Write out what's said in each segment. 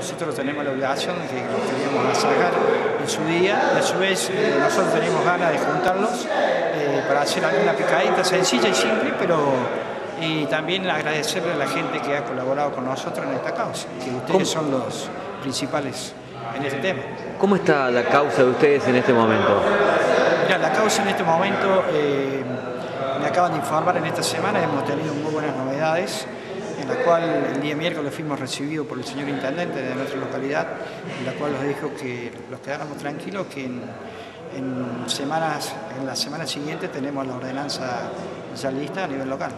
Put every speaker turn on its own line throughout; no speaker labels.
nosotros tenemos la obligación de que los queríamos sacar en su día, y a su vez eh, nosotros tenemos ganas de juntarlos eh, para hacer alguna picadita sencilla y simple, pero y también agradecerle a la gente que ha colaborado con nosotros en esta causa, que ustedes son los principales en este tema.
¿Cómo está la causa de ustedes en este momento?
Mira, la causa en este momento, eh, me acaban de informar en esta semana, hemos tenido muy buenas novedades, en la cual el día miércoles fuimos recibidos por el señor intendente de nuestra localidad, en la cual nos dijo que los quedáramos tranquilos, que en, en semanas, en la semana siguiente tenemos la ordenanza ya lista a nivel local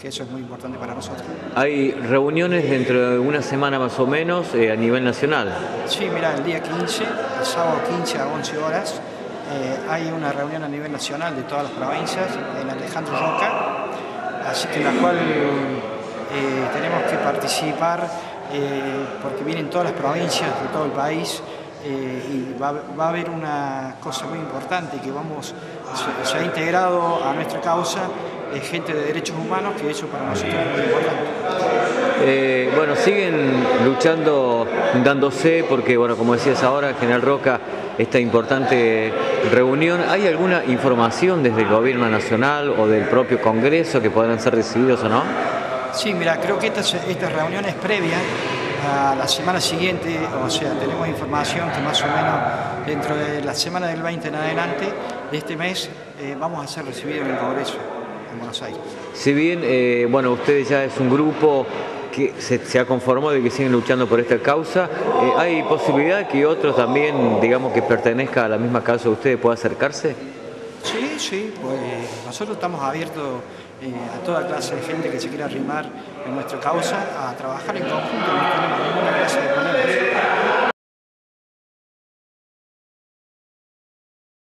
que eso es muy importante para nosotros.
¿Hay reuniones dentro de una semana más o menos eh, a nivel nacional?
Sí, mira, el día 15, el sábado 15 a 11 horas, eh, hay una reunión a nivel nacional de todas las provincias en Alejandro Roca, así que en la cual eh, tenemos que participar porque vienen todas las provincias de todo el país y va, a haber una cosa muy importante que vamos, se, se ha integrado a nuestra causa gente de derechos humanos, que eso para nosotros es muy importante.
Eh, bueno, siguen luchando, dándose, porque bueno, como decías ahora, General Roca, esta importante reunión, ¿hay alguna información desde el gobierno nacional o del propio Congreso que puedan ser recibidos o no?
Sí, mira, creo que esta, esta reunión es previa a la semana siguiente, o sea, tenemos información que más o menos dentro de la semana del 20 en adelante de este mes eh, vamos a ser recibidos en el Congreso en Buenos Aires.
Si bien, eh, bueno, ustedes ya es un grupo que se, ha conformado de que siguen luchando por esta causa, eh, ¿hay posibilidad que otros también, digamos, que pertenezca a la misma causa de ustedes pueda acercarse?
Sí, pues nosotros estamos abiertos eh, a toda clase de gente que se quiera arrimar en nuestra causa a trabajar en conjunto, no tenemos ninguna